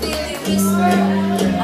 feel you whisper.